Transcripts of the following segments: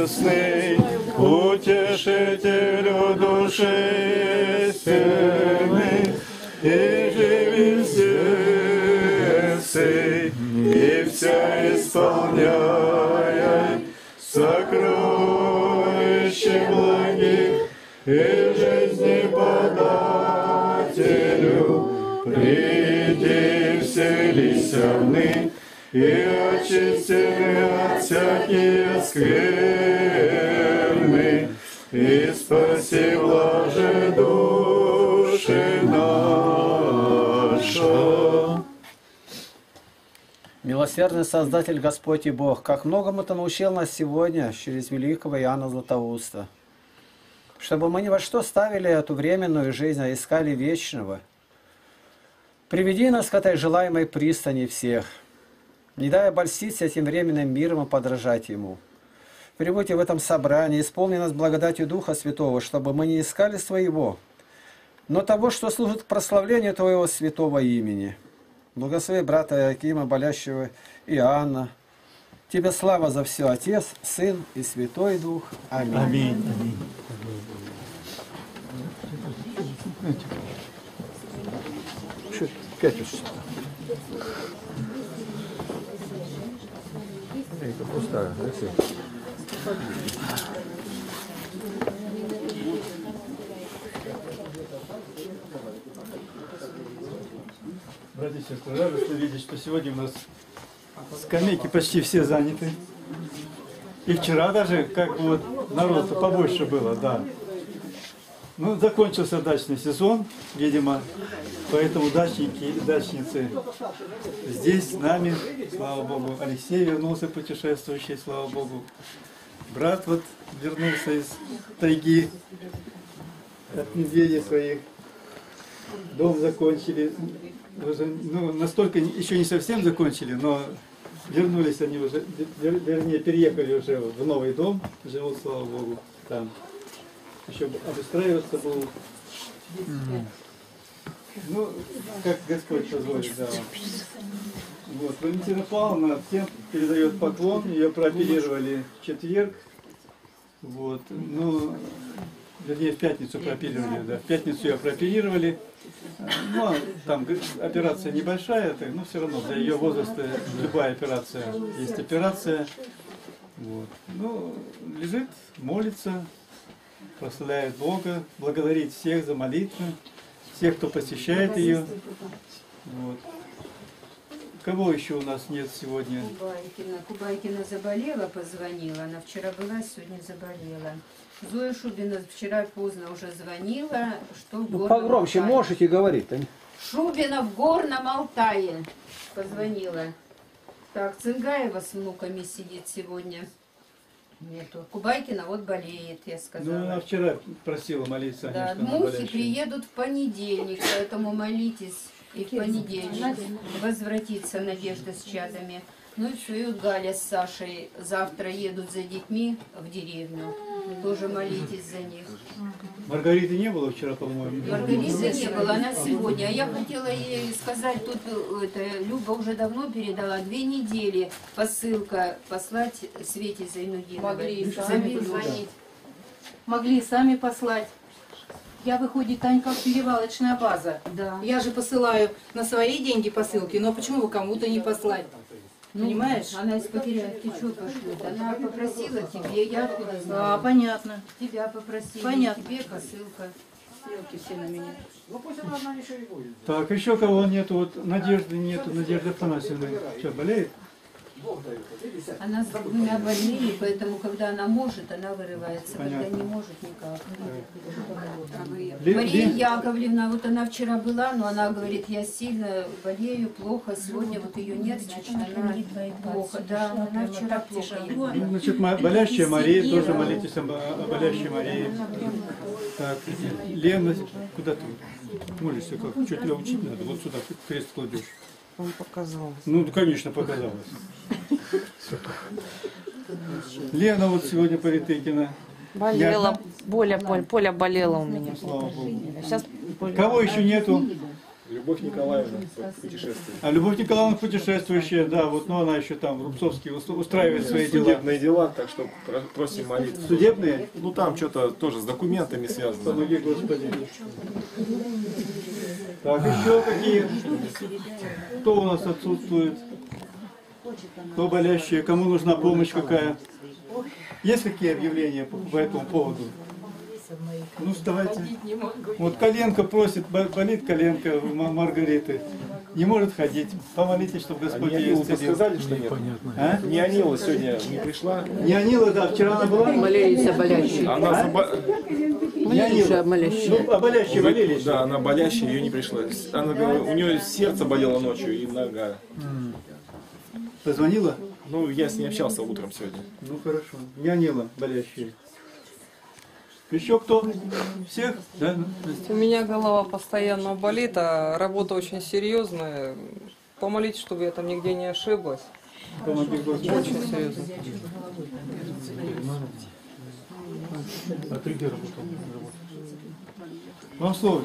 чудесный, утешителю души истины, и живи сердце, и вся исполняя сокровище благих и жизни подателю, приди вселися и очистили от всякие скверны, и спаси блаже души наша. Милосердный Создатель Господь и Бог, как многому Ты научил нас сегодня через великого Иоанна Златоуста, чтобы мы ни во что ставили эту временную жизнь, а искали вечного. Приведи нас к этой желаемой пристани всех, не дай обольститься этим временным миром и подражать ему. Прибудьте в этом собрании, исполни нас благодатью Духа Святого, чтобы мы не искали своего, но того, что служит к прославлению Твоего святого имени. Благослови брата Иакима, болящего Иоанна. Тебе слава за все, Отец, Сын и Святой Дух. Аминь. Аминь. Чуть пятишься. Это пустая, Алексей. Братья и сестры, радостно видеть, что сегодня у нас скамейки почти все заняты. И вчера даже, как бы вот, народу побольше было, да. Ну, закончился дачный сезон, видимо, поэтому дачники и дачницы здесь с нами, слава Богу. Алексей вернулся путешествующий, слава Богу. Брат вот вернулся из тайги от медведей своих. Дом закончили, уже, ну, настолько еще не совсем закончили, но вернулись они уже, вер- вернее, переехали уже в новый дом, живут, слава Богу, там. Еще обустраиваться был. Ну, как Господь позволит, да. Вот, Валентина Павловна всем передает поклон, ее прооперировали в четверг. Вот, ну, вернее, в пятницу прооперировали, да, в пятницу ее прооперировали. Ну, а там операция небольшая, так, но все равно для ее возраста любая операция есть операция. Вот. Ну, лежит, молится, прославляет Бога, благодарит всех за молитвы, всех, кто посещает ее. Вот. Кого еще у нас нет сегодня? Кубайкина. Кубайкина заболела, позвонила. Она вчера была, сегодня заболела. Зоя Шубина вчера поздно уже звонила, что в Ну, Горном погромче Алтае. можете говорить. а Шубина в Горном Алтае позвонила. Так, Цингаева с внуками сидит сегодня. Нету. Кубайкина вот болеет, я Ну, сказала. она вчера просила молиться, Да, она мухи приедут в понедельник, поэтому молитесь и в понедельник возвратится Надежда с чадами. Ну и все, и вот Галя с Сашей завтра едут за детьми в деревню. Тоже молитесь за них. Маргариты не было вчера, по-моему? Маргариты не было, она сегодня. А я хотела ей сказать, тут э, это, Люба уже давно передала, две недели посылка послать Свете Зайнудиновой. Могли За сами позвонить. Могли сами послать. Я, выходит, Тань, как перевалочная база. Да. Я же посылаю на свои деньги посылки, но почему вы кому-то не послать? Ну, Понимаешь? Она из Потеряевки что пошлет? Она попросила тебе, я откуда А, знаю? понятно. Тебя попросили, Понятно. тебе посылка. Ссылки все на меня. Так, еще кого нету? Вот Надежды нету, Надежда Афанасьевна. Что, болеет? Она с двумя больными, поэтому когда она может, она вырывается, Понятно. когда не может никак. Ли- Мария Ли- Яковлевна, вот она вчера была, но она говорит, я сильно болею, плохо, сегодня вот ее нет, значит, она плохо. Да, она вчера плохо. Ну, значит, болящая Мария, тоже молитесь об- о болящей Марии. Так, Лена, куда ты? Молишься как? Что тебя учить надо? Вот сюда крест кладешь. Он показал. Ну, конечно, показалось. Лена вот сегодня Паритыкина. Болела. Поля, Поля, Поля болела у меня. Слава Богу. Сейчас Кого еще нету? Любовь Николаевна, путешествие. А Любовь Николаевна путешествующая, да, вот, но она еще там, Рубцовский, ус- устраивает свои дела. Судебные дела, так что про- просим молиться. Судебные? Ну там что-то тоже с документами связано. Помоги, Господи. Так, еще какие? Кто у нас отсутствует? Кто болящие? Кому нужна помощь какая? Есть какие объявления по, по этому поводу? Ну, вставайте. Вот коленка просит, бо- болит коленка Маргариты. Не может ходить. Помолитесь, чтобы Господь Не ее исцелил. сказали, что нет? А? Не Анила сегодня не пришла. Не Анила, да, вчера она была? Молились о болящих. Она заба- Не Анила. о болящих. Ну, о болящей молились. Да, она болящая, ее не пришла. Она говорила, у нее сердце болело ночью и нога. Позвонила? Ну, я с ней общался утром сегодня. Ну хорошо. Не Анила, болящие. Еще кто? Всех? Да? У меня голова постоянно болит, а работа очень серьезная. Помолитесь, чтобы я там нигде не ошиблась. Помоги Господи. Очень серьезно. А ты где работал? Вам слово.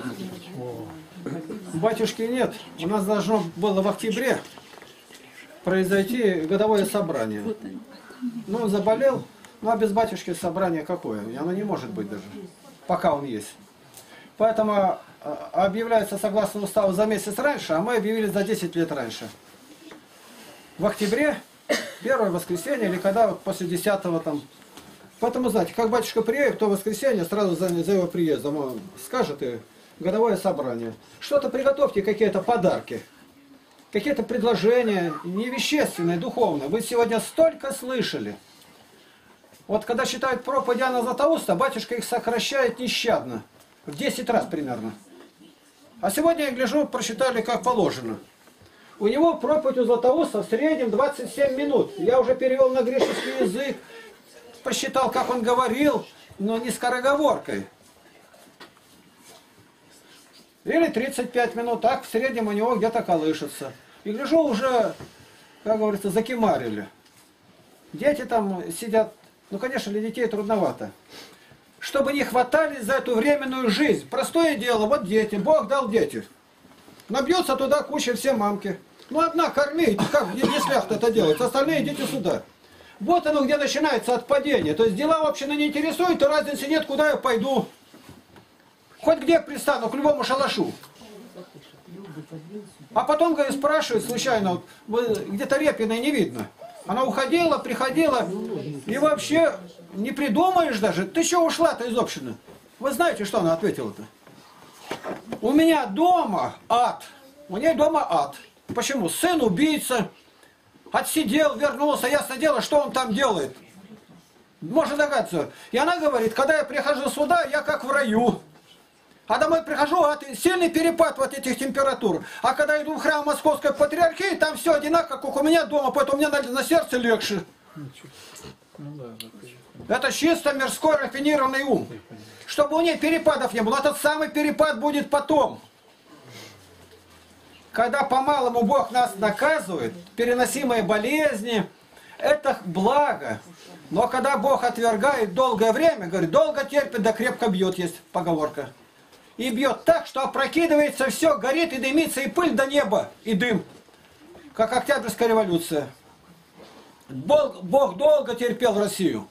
Батюшки нет. У нас должно было в октябре произойти годовое собрание. Ну, он заболел, ну а без батюшки собрание какое? И Оно не может быть даже, пока он есть. Поэтому а, объявляется согласно уставу за месяц раньше, а мы объявили за 10 лет раньше. В октябре, первое воскресенье, или когда вот после 10 там. Поэтому, знаете, как батюшка приедет, то воскресенье сразу за, за его приездом он скажет и годовое собрание. Что-то приготовьте, какие-то подарки какие-то предложения невещественные, духовные. Вы сегодня столько слышали. Вот когда читают проповедь Иоанна Златоуста, батюшка их сокращает нещадно. В 10 раз примерно. А сегодня, я гляжу, прочитали как положено. У него проповедь у Златоуста в среднем 27 минут. Я уже перевел на греческий язык, посчитал, как он говорил, но не скороговоркой. Или 35 минут, так в среднем у него где-то колышется. И гляжу, уже, как говорится, закимарили. Дети там сидят, ну, конечно, для детей трудновато. Чтобы не хватались за эту временную жизнь. Простое дело, вот дети, Бог дал дети. Набьется туда куча все мамки. Ну, одна кормить, как яслях это делать, остальные идите сюда. Вот оно, где начинается отпадение. То есть дела вообще не интересуют, и разницы нет, куда я пойду. Хоть где пристану, к любому шалашу. А потом, говорит, спрашивает случайно, где-то Репиной не видно. Она уходила, приходила, и вообще не придумаешь даже, ты что ушла-то из общины? Вы знаете, что она ответила-то? У меня дома ад. У нее дома ад. Почему? Сын убийца, отсидел, вернулся, ясно дело, что он там делает. Можно догадаться. И она говорит, когда я прихожу сюда, я как в раю. А домой прихожу, а сильный перепад вот этих температур. А когда иду в храм Московской Патриархии, там все одинаково, как у меня дома, поэтому мне на, на сердце легче. Это чисто мирской рафинированный ум. Чтобы у нее перепадов не было. Этот самый перепад будет потом. Когда по-малому Бог нас наказывает, переносимые болезни, это благо. Но когда Бог отвергает долгое время, говорит, долго терпит, да крепко бьет, есть поговорка. И бьет так, что опрокидывается все, горит и дымится, и пыль до неба, и дым. Как Октябрьская революция. Бог, Бог долго терпел Россию.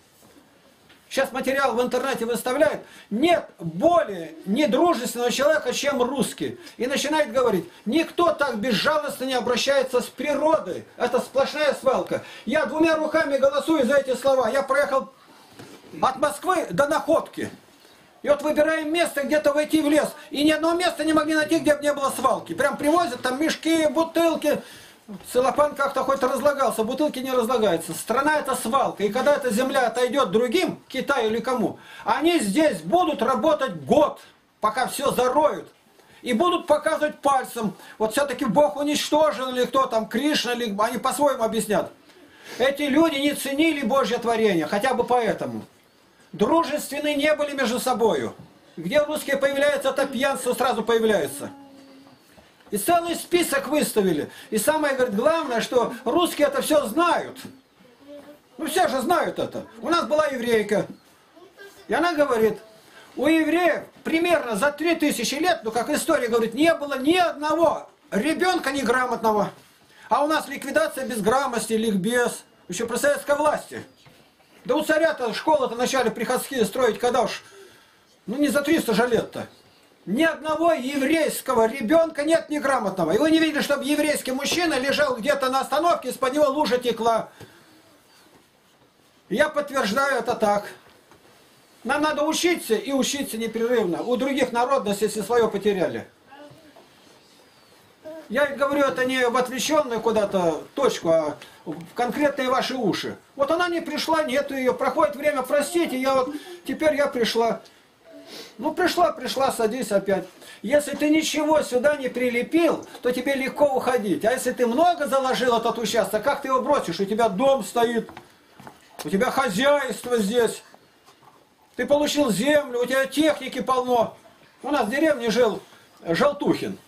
Сейчас материал в интернете выставляют. Нет более недружественного человека, чем русский. И начинает говорить, никто так безжалостно не обращается с природой. Это сплошная свалка. Я двумя руками голосую за эти слова. Я проехал от Москвы до Находки. И вот выбираем место, где-то войти в лес. И ни одного места не могли найти, где бы не было свалки. Прям привозят там мешки, бутылки. Целлофан как-то хоть разлагался, бутылки не разлагаются. Страна это свалка. И когда эта земля отойдет другим, Китаю или кому, они здесь будут работать год, пока все зароют. И будут показывать пальцем. Вот все-таки Бог уничтожил или кто там, Кришна, или они по-своему объяснят. Эти люди не ценили Божье творение, хотя бы поэтому. Дружественные не были между собою. Где русские появляются, это пьянство сразу появляется. И целый список выставили. И самое, говорит, главное, что русские это все знают. Ну все же знают это. У нас была еврейка. И она говорит, У евреев примерно за 3000 лет, ну как история говорит, не было ни одного ребенка неграмотного. А у нас ликвидация безграмотности, ликбез, еще при советской власти. Да у царя-то школы-то начали приходские строить, когда уж, ну не за 300 же лет-то. Ни одного еврейского ребенка нет неграмотного. И вы не видели, чтобы еврейский мужчина лежал где-то на остановке, из-под него лужа текла. Я подтверждаю это так. Нам надо учиться и учиться непрерывно. У других народностей, если свое потеряли. Я говорю это не в отвлеченную куда-то точку, а в конкретные ваши уши. Вот она не пришла, нету ее, проходит время, простите, я вот, теперь я пришла. Ну, пришла, пришла, садись опять. Если ты ничего сюда не прилепил, то тебе легко уходить. А если ты много заложил этот участок, как ты его бросишь? У тебя дом стоит, у тебя хозяйство здесь. Ты получил землю, у тебя техники полно. У нас в деревне жил Желтухин.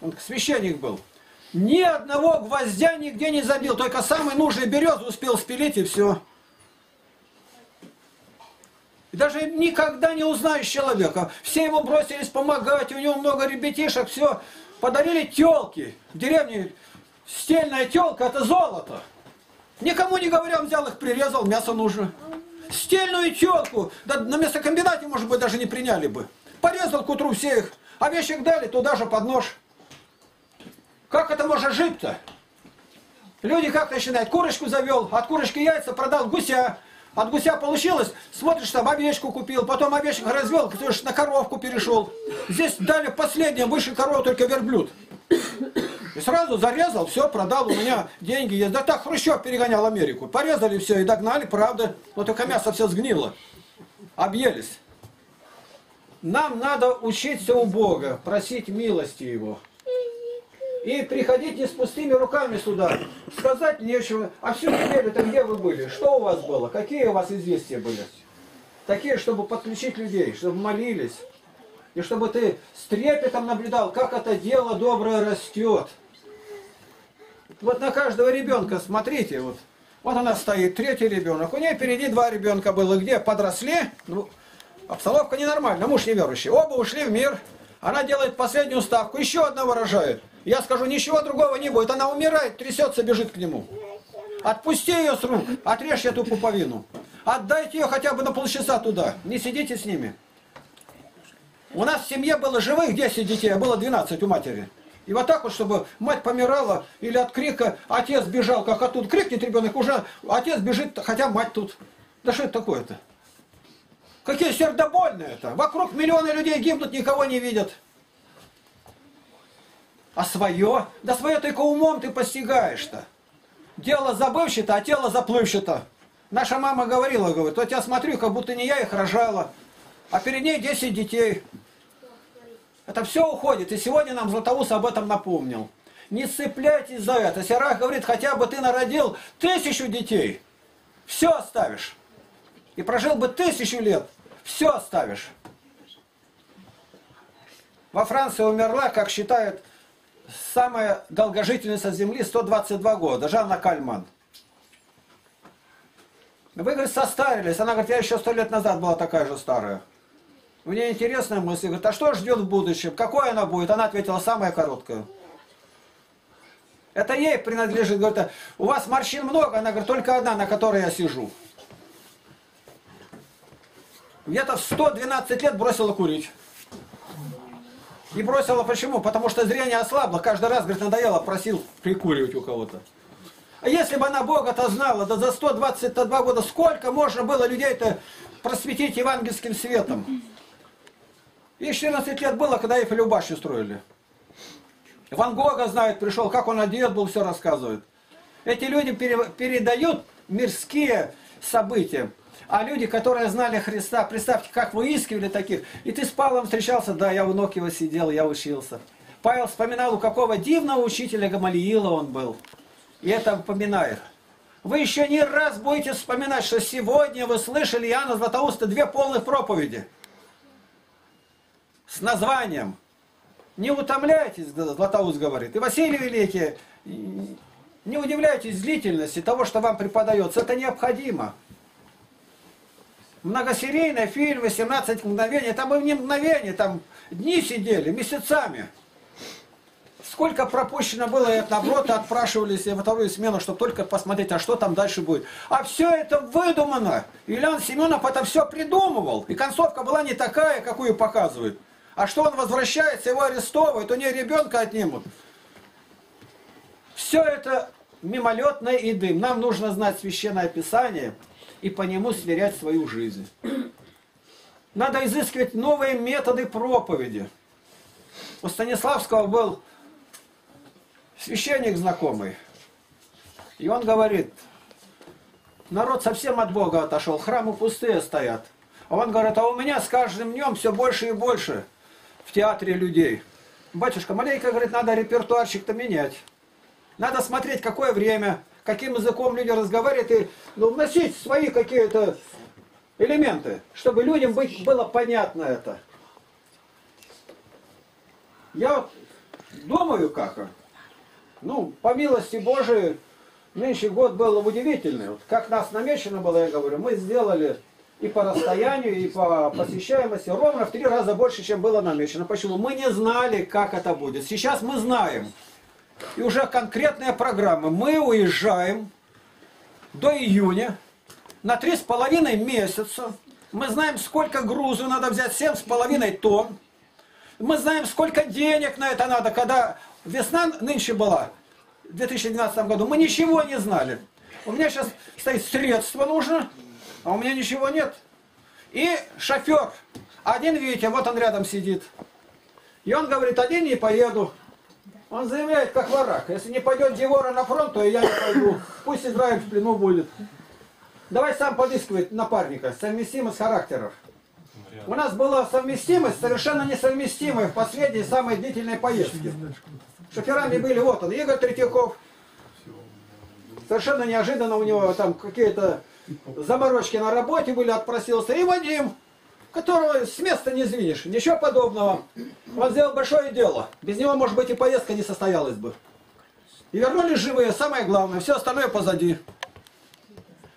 Он священник был. Ни одного гвоздя нигде не забил, только самый нужный березу успел спилить и все. И даже никогда не узнаешь человека. Все ему бросились помогать, у него много ребятишек, все. Подарили телки. В деревне стельная телка это золото. Никому не говоря, он взял их, прирезал, мясо нужно. Стельную телку, да на мясокомбинате, может быть, даже не приняли бы. Порезал к утру всех, а вещик дали туда же под нож. Как это можно жить-то? Люди как начинают? Курочку завел, от курочки яйца продал гуся. От гуся получилось, смотришь, там овечку купил, потом овечек развел, ты уж на коровку перешел. Здесь дали последнее, выше коровы только верблюд. И сразу зарезал, все, продал, у меня деньги есть. Да так Хрущев перегонял Америку. Порезали все и догнали, правда. Но только мясо все сгнило. Объелись. Нам надо учиться у Бога, просить милости Его. И приходить не с пустыми руками сюда. Сказать нечего. А всю неделю-то где вы были? Что у вас было? Какие у вас известия были? Такие, чтобы подключить людей, чтобы молились. И чтобы ты с трепетом наблюдал, как это дело доброе растет. Вот на каждого ребенка, смотрите, вот. Вот она стоит, третий ребенок. У нее впереди два ребенка было. Где? Подросли. Ну, обстановка ненормальная, муж неверующий. Оба ушли в мир. Она делает последнюю ставку, еще одного рожает. Я скажу, ничего другого не будет. Она умирает, трясется, бежит к нему. Отпусти ее с рук, отрежь эту пуповину. Отдайте ее хотя бы на полчаса туда. Не сидите с ними. У нас в семье было живых 10 детей, а было 12 у матери. И вот так вот, чтобы мать помирала, или от крика отец бежал, как оттуда крикнет ребенок, уже отец бежит, хотя мать тут. Да что это такое-то? Какие сердобольные это? Вокруг миллионы людей гибнут, никого не видят. А свое? Да свое только умом ты постигаешь-то. Дело забывшее-то, а тело заплывшее-то. Наша мама говорила, говорит, вот я смотрю, как будто не я их рожала, а перед ней 10 детей. Это все уходит, и сегодня нам Златоуст об этом напомнил. Не цепляйтесь за это. Сирах говорит, хотя бы ты народил тысячу детей, все оставишь. И прожил бы тысячу лет, все оставишь. Во Франции умерла, как считают, самая долгожительница Земли 122 года, Жанна Кальман. Вы, говорит, состарились. Она говорит, я еще сто лет назад была такая же старая. Мне интересная мысль. Говорит, а что ждет в будущем? Какой она будет? Она ответила, самая короткая. Это ей принадлежит. Говорит, у вас морщин много. Она говорит, только одна, на которой я сижу. Где-то в 112 лет бросила курить. И бросила почему? Потому что зрение ослабло. Каждый раз, говорит, надоело, просил прикуривать у кого-то. А если бы она Бога-то знала, да за 122 года сколько можно было людей-то просветить евангельским светом? И 14 лет было, когда Эйфелеву башню строили. Ван Гога знает, пришел, как он одет был, все рассказывает. Эти люди передают мирские события. А люди, которые знали Христа, представьте, как выискивали таких. И ты с Павлом встречался, да, я у ног его сидел, я учился. Павел вспоминал, у какого дивного учителя Гамалиила он был. И это упоминает. Вы еще не раз будете вспоминать, что сегодня вы слышали Иоанна Златоуста две полных проповеди с названием. Не утомляйтесь, Златоуст говорит. И Василий Великий, не удивляйтесь длительности того, что вам преподается. Это необходимо. Многосерийный фильм «18 мгновений». Там и не мгновения, там дни сидели, месяцами. Сколько пропущено было, и наоборот отпрашивались во вторую смену, чтобы только посмотреть, а что там дальше будет. А все это выдумано. Ильян Семенов это все придумывал. И концовка была не такая, какую показывают. А что он возвращается, его арестовывают, у нее ребенка отнимут. Все это мимолетное и дым. Нам нужно знать священное писание и по нему сверять свою жизнь. Надо изыскивать новые методы проповеди. У Станиславского был священник знакомый. И он говорит, народ совсем от Бога отошел, храмы пустые стоят. А он говорит, а у меня с каждым днем все больше и больше в театре людей. Батюшка, маленько, говорит, надо репертуарчик-то менять. Надо смотреть, какое время, каким языком люди разговаривают, и ну, вносить свои какие-то элементы, чтобы людям быть, было понятно это. Я думаю, как. Ну, по милости Божией, нынче год был удивительный. Вот как нас намечено было, я говорю, мы сделали и по расстоянию, и по посещаемости ровно в три раза больше, чем было намечено. Почему? Мы не знали, как это будет. Сейчас мы знаем. И уже конкретная программа. Мы уезжаем до июня на три с половиной месяца. Мы знаем, сколько грузу надо взять, семь с половиной тонн. Мы знаем, сколько денег на это надо, когда весна нынче была, в 2012 году, мы ничего не знали. У меня сейчас стоит средство нужно, а у меня ничего нет. И шофер, один, видите, вот он рядом сидит. И он говорит, один не поеду. Он заявляет, как враг. Если не пойдет Девора на фронт, то я не пойду. Пусть Израиль в плену будет. Давай сам подыскивать напарника, совместимость характеров. У нас была совместимость, совершенно несовместимая в последние самые длительные поездки. Шоферами были вот он, Игорь Третьяков. Совершенно неожиданно у него там какие-то заморочки на работе были, отпросился. И Вадим, которого с места не сдвинешь, ничего подобного. Он сделал большое дело. Без него, может быть, и поездка не состоялась бы. И вернулись живые, самое главное, все остальное позади.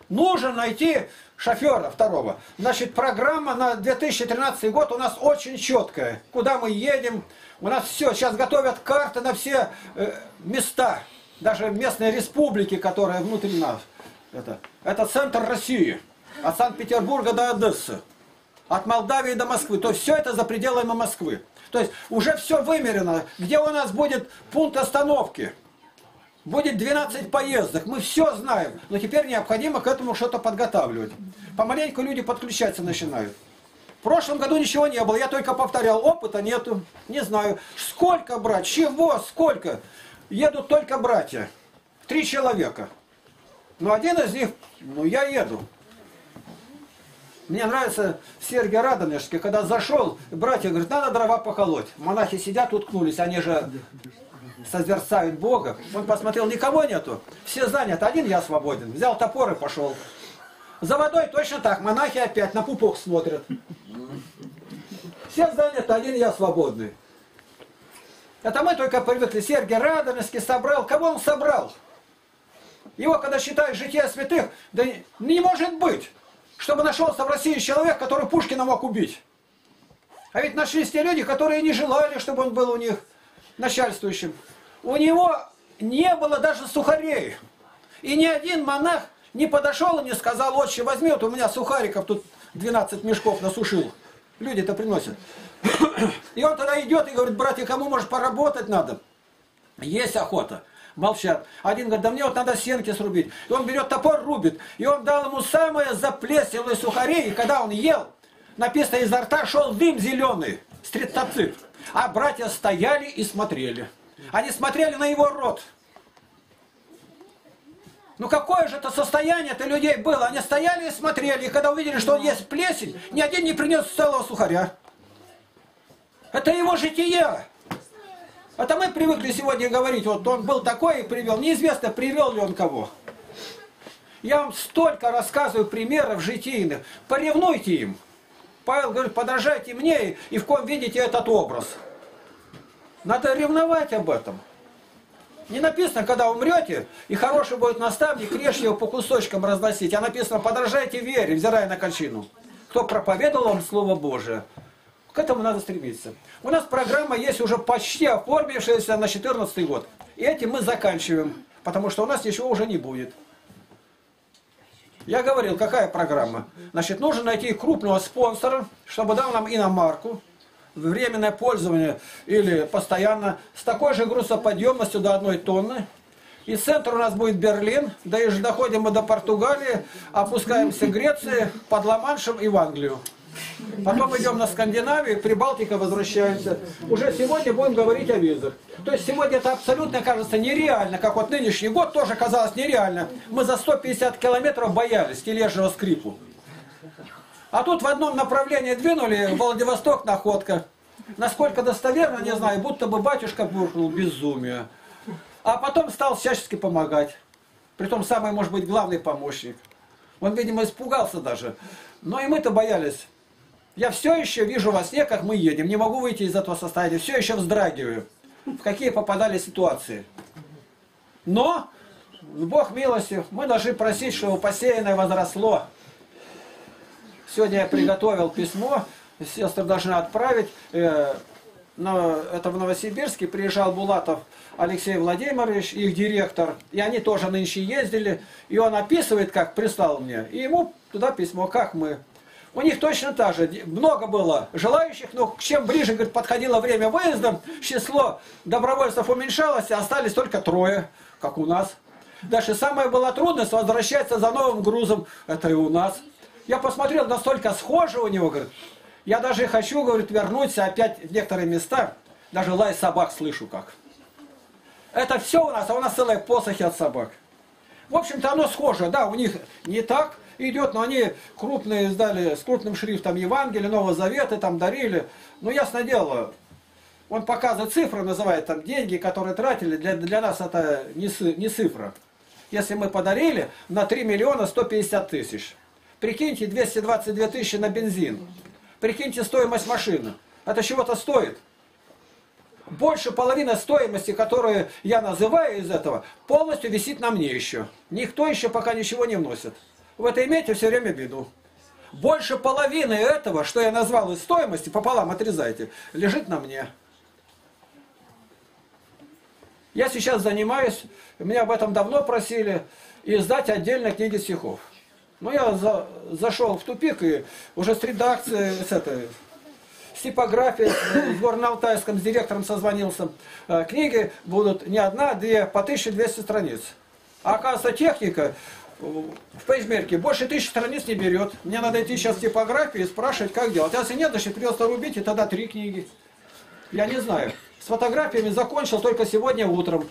Нужно найти шофера второго. Значит, программа на 2013 год у нас очень четкая. Куда мы едем, у нас все, сейчас готовят карты на все э, места. Даже местные республики, которые внутри нас. Это, это центр России. От Санкт-Петербурга до Одессы. От Молдавии до Москвы. То все это за пределами Москвы. То есть уже все вымерено. Где у нас будет пункт остановки? Будет 12 поездок, мы все знаем, но теперь необходимо к этому что-то подготавливать. Помаленьку люди подключаться начинают. В прошлом году ничего не было, я только повторял, опыта нету, не знаю. Сколько брать, чего, сколько? Едут только братья, три человека. Но один из них, ну я еду. Мне нравится Сергей Радонежский, когда зашел, братья говорят, надо дрова поколоть. Монахи сидят, уткнулись, они же созерцают Бога. Он посмотрел, никого нету, все заняты, один я свободен. Взял топор и пошел. За водой точно так, монахи опять на пупок смотрят. Все заняты, один я свободный. Это мы только привыкли. Сергий Радонежский собрал. Кого он собрал? Его, когда считают жития святых, да не может быть, чтобы нашелся в России человек, который Пушкина мог убить. А ведь нашлись те люди, которые не желали, чтобы он был у них начальствующим. У него не было даже сухарей. И ни один монах не подошел и не сказал, отче, возьми, вот у меня сухариков тут 12 мешков насушил. Люди-то приносят. И он тогда идет и говорит, братья, кому может поработать надо? Есть охота. Молчат. Один говорит, да мне вот надо сенки срубить. И он берет топор, рубит. И он дал ему самое заплесневое сухарей. И когда он ел, написано, изо рта шел дым зеленый, стриптоцит. А братья стояли и смотрели. Они смотрели на его рот. Ну какое же это состояние-то людей было? Они стояли и смотрели, и когда увидели, что он есть плесень, ни один не принес целого сухаря. Это его житие. Это мы привыкли сегодня говорить, вот он был такой и привел. Неизвестно, привел ли он кого. Я вам столько рассказываю примеров житийных. Поревнуйте им. Павел говорит, подражайте мне, и в ком видите этот образ. Надо ревновать об этом. Не написано, когда умрете, и хороший будет наставник, режь его по кусочкам разносить. А написано, подражайте вере, взирая на кончину. кто проповедовал вам Слово Божие. К этому надо стремиться. У нас программа есть уже почти оформившаяся на 2014 год. И этим мы заканчиваем, потому что у нас ничего уже не будет. Я говорил, какая программа? Значит, нужно найти крупного спонсора, чтобы дал нам иномарку, временное пользование или постоянно, с такой же грузоподъемностью до одной тонны. И центр у нас будет Берлин, да и доходим мы до Португалии, опускаемся в Греции, под Ла-Маншем и в Англию. Потом идем на Скандинавию, Прибалтика возвращаемся. Уже сегодня будем говорить о визах. То есть сегодня это абсолютно кажется нереально, как вот нынешний год тоже казалось нереально. Мы за 150 километров боялись тележного скрипу. А тут в одном направлении двинули, Владивосток, находка. Насколько достоверно, не знаю, будто бы батюшка буркнул безумие. А потом стал всячески помогать. Притом самый, может быть, главный помощник. Он, видимо, испугался даже. Но и мы-то боялись. Я все еще вижу во сне, как мы едем. Не могу выйти из этого состояния. Все еще вздрагиваю. В какие попадали ситуации. Но, Бог милостив, мы должны просить, чтобы посеянное возросло. Сегодня я приготовил письмо. Сестры должны отправить. Э, но это в Новосибирске приезжал Булатов Алексей Владимирович, их директор, и они тоже нынче ездили, и он описывает, как прислал мне, и ему туда письмо, как мы. У них точно так же, много было желающих, но чем ближе говорит, подходило время выезда, число добровольцев уменьшалось, и остались только трое, как у нас. Дальше самая была трудность возвращаться за новым грузом, это и у нас. Я посмотрел, настолько схоже у него, говорит, я даже хочу, говорит, вернуться опять в некоторые места. Даже лай собак слышу как. Это все у нас, а у нас целые посохи от собак. В общем-то, оно схоже, да, у них не так идет, но они крупные издали, с крупным шрифтом Евангелие, Нового Завета там дарили. Ну, ясно дело, он показывает цифры, называет там деньги, которые тратили, для, для нас это не, не цифра. Если мы подарили на 3 миллиона 150 тысяч. Прикиньте, 222 тысячи на бензин. Прикиньте стоимость машины. Это чего-то стоит. Больше половины стоимости, которую я называю из этого, полностью висит на мне еще. Никто еще пока ничего не вносит. В это имейте все время в виду. Больше половины этого, что я назвал из стоимости, пополам отрезайте, лежит на мне. Я сейчас занимаюсь, меня об этом давно просили, издать отдельно книги стихов. Но ну, я за, зашел в тупик и уже с редакцией, с этой, с типографией, с Горно-Алтайском, с директором созвонился. Э, книги будут не одна, а две, по 1200 страниц. А оказывается, техника в пейсмерке больше тысячи страниц не берет. Мне надо идти сейчас в типографию и спрашивать, как делать. А если нет, значит придется рубить, и тогда три книги. Я не знаю. С фотографиями закончил только сегодня утром.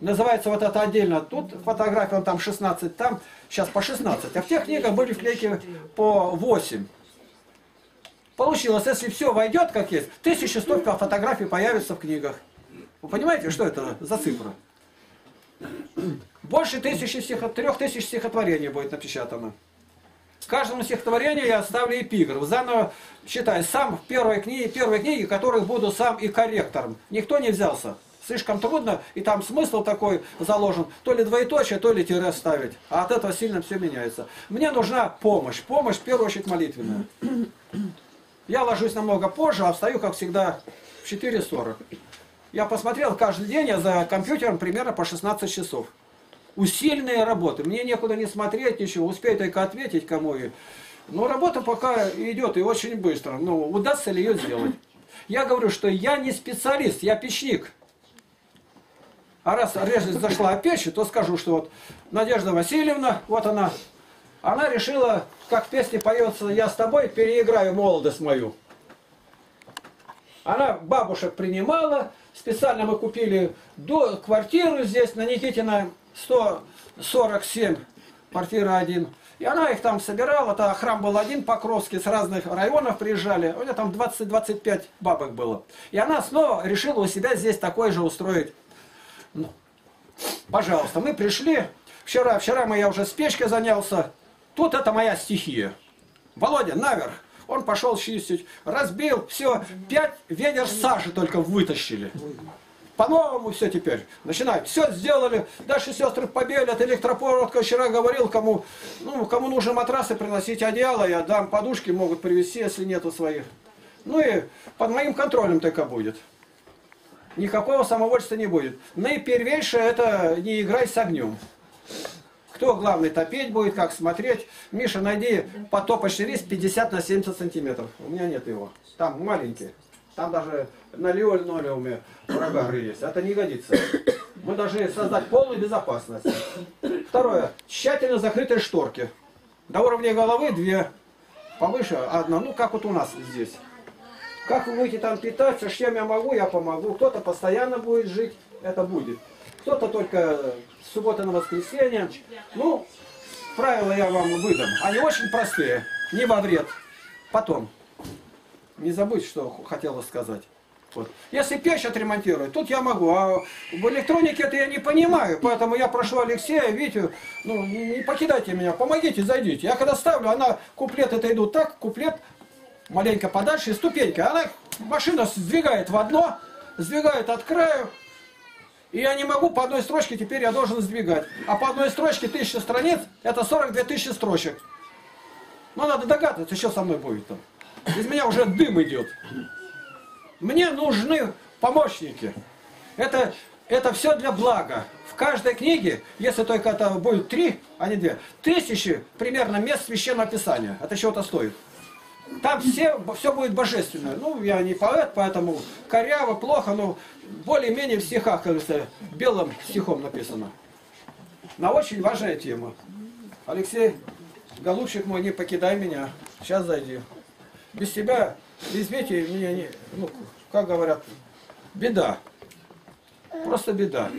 Называется вот это отдельно. Тут фотография, там 16, там сейчас по 16. А в тех книгах были вклейки по 8. Получилось, если все войдет как есть, 1100 фотографий появится в книгах. Вы понимаете, что это за цифра? Больше тысячи стихо... трех тысяч стихотворений будет напечатано. Каждому стихотворению я оставлю эпиграф. Заново читаю. Сам в первой книге, первой книге, которых буду сам и корректором. Никто не взялся слишком трудно, и там смысл такой заложен, то ли двоеточие, то ли тире ставить. А от этого сильно все меняется. Мне нужна помощь. Помощь, в первую очередь, молитвенная. Я ложусь намного позже, а встаю, как всегда, в 4.40. Я посмотрел, каждый день я за компьютером примерно по 16 часов. Усиленные работы. Мне некуда не смотреть ничего, успею только ответить кому и... Но работа пока идет и очень быстро. Ну, удастся ли ее сделать? Я говорю, что я не специалист, я печник. А раз режность зашла о печи, то скажу, что вот Надежда Васильевна, вот она, она решила, как в песне поется «Я с тобой переиграю молодость мою». Она бабушек принимала, специально мы купили до, квартиру здесь на Никитина 147, квартира один. И она их там собирала, это храм был один, Покровский, с разных районов приезжали, у нее там 20-25 бабок было. И она снова решила у себя здесь такой же устроить ну, пожалуйста, мы пришли. Вчера, вчера мы я уже с печкой занялся. Тут это моя стихия. Володя, наверх. Он пошел чистить, разбил, все, пять ведер сажи только вытащили. По-новому все теперь. Начинают. Все сделали. Дальше сестры побелят. Электропроводка вчера говорил, кому, ну, кому нужны матрасы, приносить одеяло. Я дам подушки, могут привезти, если нету своих. Ну и под моим контролем только будет. Никакого самовольства не будет. Наипервейшее это не играй с огнем. Кто главный топить будет, как смотреть. Миша, найди потопочный рис 50 на 70 сантиметров. У меня нет его. Там маленький. Там даже на линолеуме прогары есть. Это не годится. Мы должны создать полную безопасность. Второе. Тщательно закрытые шторки. До уровня головы две. Повыше одна. Ну, как вот у нас здесь. Как вы будете там питаться, чем я могу, я помогу. Кто-то постоянно будет жить, это будет. Кто-то только с субботы на воскресенье. Ну, правила я вам выдам. Они очень простые, не во вред. Потом. Не забудь, что хотела сказать. Вот. Если печь отремонтировать, тут я могу, а в электронике это я не понимаю, поэтому я прошу Алексея, Витю, ну не, покидайте меня, помогите, зайдите. Я когда ставлю, она, куплет это идут так, куплет маленько подальше, и ступенька, она, машина сдвигает в одно, сдвигает от краю, и я не могу по одной строчке, теперь я должен сдвигать. А по одной строчке тысяча страниц, это 42 тысячи строчек. Ну надо догадываться, что со мной будет там. Из меня уже дым идет. Мне нужны помощники. Это, это все для блага. В каждой книге, если только это будет три, а не две, тысячи примерно мест священного писания. Это чего-то стоит. Там все, все будет божественное. Ну, я не поэт, поэтому коряво, плохо, но более-менее в стихах, как говорится, белым стихом написано. На очень важная тема. Алексей, голубчик мой, не покидай меня. Сейчас зайди. Без тебя, извините, меня не, ну, как говорят, беда. Просто беда.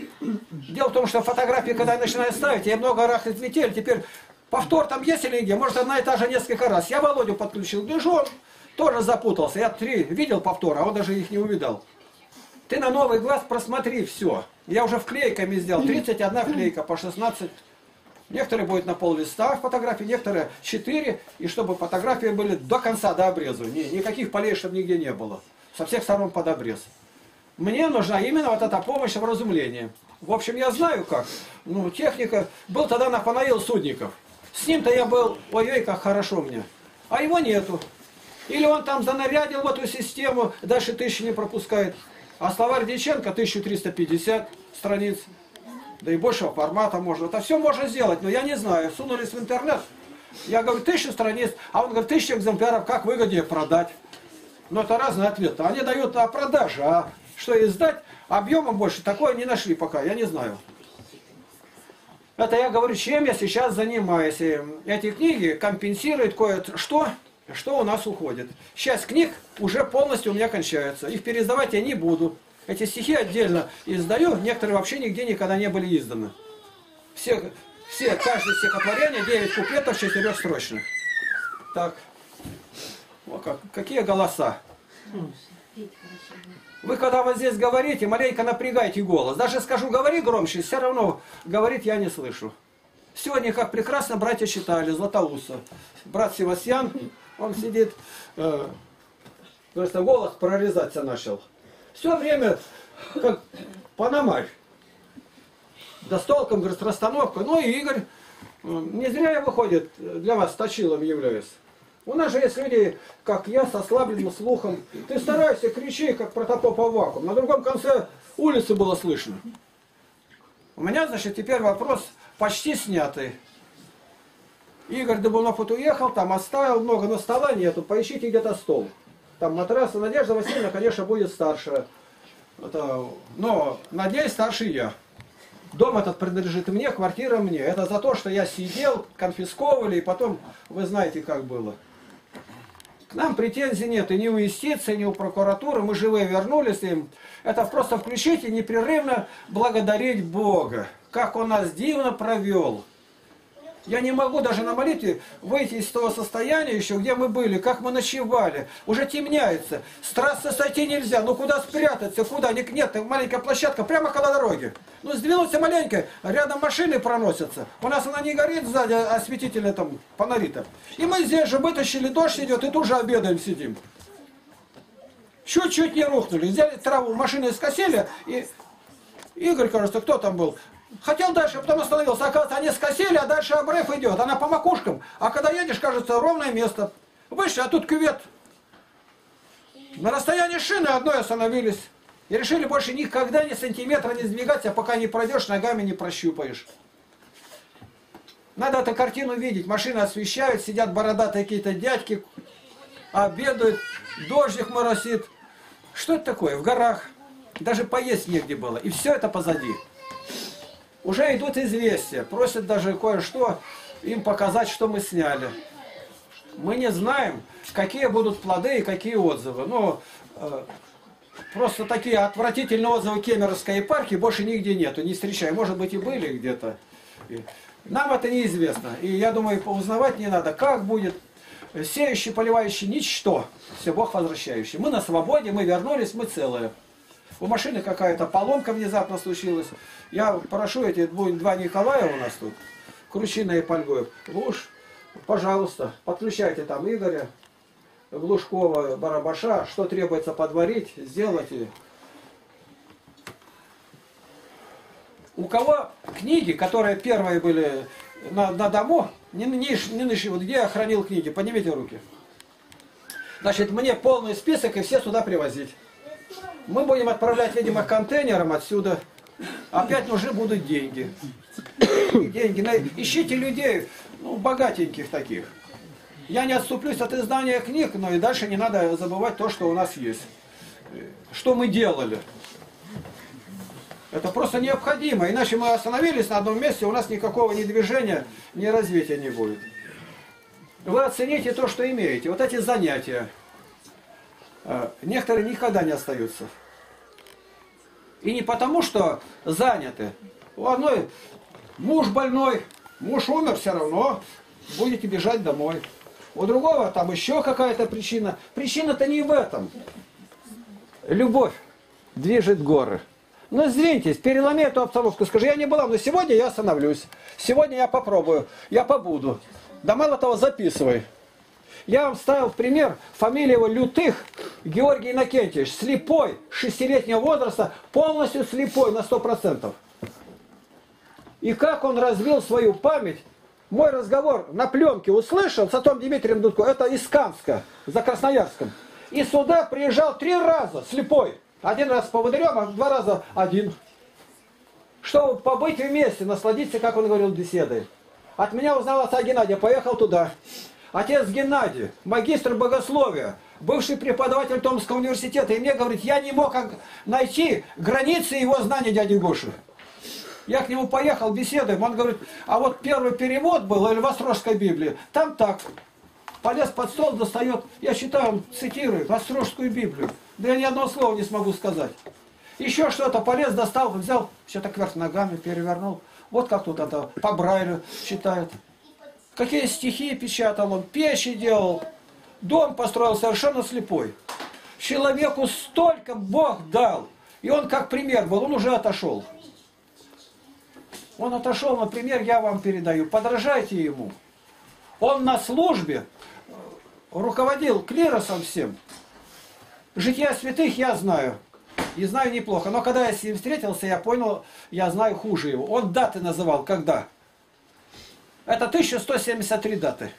Дело в том, что фотографии, когда я начинаю ставить, я много раз излетели, теперь повтор там есть или где? Может, одна и та же несколько раз. Я Володю подключил, гляжу, он тоже запутался. Я три видел повтор, а он даже их не увидал. Ты на новый глаз просмотри все. Я уже вклейками сделал. 31 вклейка по 16. Некоторые будет на пол листа фотографии, некоторые 4. И чтобы фотографии были до конца, до обрезу. Ни, никаких полей, чтобы нигде не было. Со всех сторон под обрез. Мне нужна именно вот эта помощь в разумлении. В общем, я знаю как. Ну, техника... Был тогда Нафанаил Судников. С ним-то я был, ой-ой, как хорошо мне. А его нету. Или он там занарядил в эту систему, дальше тысячи не пропускает. А словарь Дьяченко 1350 страниц. Да и большего формата можно. Это все можно сделать, но я не знаю. Сунулись в интернет. Я говорю, тысячу страниц, а он говорит, тысячу экземпляров, как выгоднее продать. Но это разный ответ. Они дают о продаже, а что издать, объемом больше, такое не нашли пока, я не знаю. Это я говорю, чем я сейчас занимаюсь. Эти книги компенсируют кое-что, что у нас уходит. Сейчас книг уже полностью у меня кончаются. Их переиздавать я не буду. Эти стихи отдельно издаю, некоторые вообще нигде никогда не были изданы. Все, все каждое стихотворение 9 куплетов четырехстрочных. Так. О, как, какие голоса. Вы когда вот здесь говорите, маленько напрягайте голос. Даже скажу, говори громче, все равно говорит я не слышу. Сегодня, как прекрасно братья читали, Златоуса. Брат Севастьян, он сидит, э, просто голос прорезаться начал. Все время, как панамарь. Да с толком, говорит, расстановка. Ну и Игорь, не зря я, выходит, для вас точилом являюсь. У нас же есть люди, как я, со ослабленным слухом. Ты старайся, кричи, как протопоп Аввакум. На другом конце улицы было слышно. У меня, значит, теперь вопрос почти снятый. Игорь Дубунов вот уехал, там оставил много, но стола нету. Поищите где-то стол. Там матрас. Надежда Васильевна, конечно, будет старше. Это, но, надеюсь, старше я. Дом этот принадлежит мне, квартира мне. Это за то, что я сидел, конфисковывали, и потом, вы знаете, как было. К нам претензий нет и ни у юстиции, ни у прокуратуры. Мы живые вернулись им. Это просто включить и непрерывно благодарить Бога. Как Он нас дивно провел. Я не могу даже на молитве выйти из того состояния еще, где мы были, как мы ночевали. Уже темняется. Страстно сойти нельзя. Ну куда спрятаться? Куда? Нет, маленькая площадка прямо около дороги. Ну сдвинулся маленько, рядом машины проносятся. У нас она не горит сзади, осветительная там фонари-то. И мы здесь же вытащили, дождь идет, и тут же обедаем сидим. Чуть-чуть не рухнули. Взяли траву, машины скосили, и Игорь, кажется, кто там был? Хотел дальше, потом остановился. Оказывается, они скосили, а дальше обрыв идет. Она по макушкам. А когда едешь, кажется, ровное место. Выше, а тут кювет. На расстоянии шины одной остановились. И решили больше никогда ни сантиметра не сдвигаться, пока не пройдешь, ногами не прощупаешь. Надо эту картину видеть. Машины освещают, сидят бородатые какие-то дядьки, обедают, дождик моросит. Что это такое? В горах. Даже поесть негде было. И все это позади. Уже идут известия. Просят даже кое-что им показать, что мы сняли. Мы не знаем, какие будут плоды и какие отзывы. Но э, просто такие отвратительные отзывы Кемеровской епархии больше нигде нету. Не встречаю. Может быть и были где-то. Нам это неизвестно. И я думаю, узнавать не надо, как будет. Сеющий, поливающий, ничто. Все, Бог возвращающий. Мы на свободе, мы вернулись, мы целые. У машины какая-то поломка внезапно случилась. Я прошу эти два Николая у нас тут, Кручина и Польгоев. Луж, пожалуйста, подключайте там Игоря, Глушкова, Барабаша, что требуется подварить, сделайте. У кого книги, которые первые были на, на дому, не, не, не вот где я хранил книги, поднимите руки. Значит, мне полный список и все сюда привозить. Мы будем отправлять, видимо, контейнером отсюда. Опять нужны будут деньги. Деньги. Ищите людей, ну, богатеньких таких. Я не отступлюсь от издания книг, но и дальше не надо забывать то, что у нас есть. Что мы делали. Это просто необходимо. Иначе мы остановились на одном месте, у нас никакого ни движения, ни развития не будет. Вы оцените то, что имеете. Вот эти занятия. Э, некоторые никогда не остаются. И не потому, что заняты. У одной муж больной, муж умер все равно, будете бежать домой. У другого там еще какая-то причина. Причина-то не в этом. Любовь движет горы. Ну, сдвиньтесь, переломи эту обстановку. Скажи, я не была, но сегодня я остановлюсь. Сегодня я попробую, я побуду. Да мало того, записывай. Я вам ставил пример фамилия его Лютых, Георгий Иннокентьевич, слепой, шестилетнего возраста, полностью слепой на сто процентов. И как он развил свою память, мой разговор на пленке услышал с Атом Дмитрием Дудко, это из Камска, за Красноярском. И сюда приезжал три раза, слепой. Один раз по поводырем, а два раза один. Чтобы побыть вместе, насладиться, как он говорил, беседой. От меня узнал отца Геннадия, поехал туда. Отец Геннадий, магистр богословия, бывший преподаватель Томского университета, и мне говорит, я не мог найти границы его знаний дяди Гоши. Я к нему поехал, беседуем, он говорит, а вот первый перевод был, или в Острожской Библии, там так, полез под стол, достает, я считаю, он цитирует Острожскую Библию. Да я ни одного слова не смогу сказать. Еще что-то полез, достал, взял, все так вверх ногами перевернул. Вот как тут это по Брайлю читают. Какие стихи печатал он, печи делал. Дом построил совершенно слепой. Человеку столько Бог дал. И он как пример был, он уже отошел. Он отошел, например, я вам передаю. Подражайте ему. Он на службе руководил клиросом всем. Жития святых я знаю. И знаю неплохо. Но когда я с ним встретился, я понял, я знаю хуже его. Он даты называл, когда. Это 1173 даты.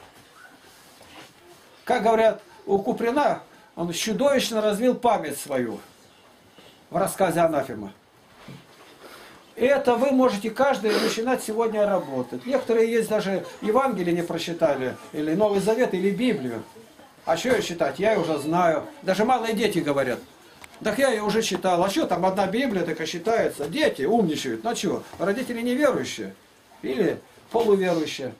Как говорят у Куприна, он чудовищно развил память свою в рассказе Анафима. И это вы можете каждый начинать сегодня работать. Некоторые есть даже Евангелие не прочитали, или Новый Завет, или Библию. А что я читать? Я уже знаю. Даже малые дети говорят. Так я ее уже читал. А что там одна Библия такая считается? Дети умничают. Ну что, родители неверующие? Или полуверующие?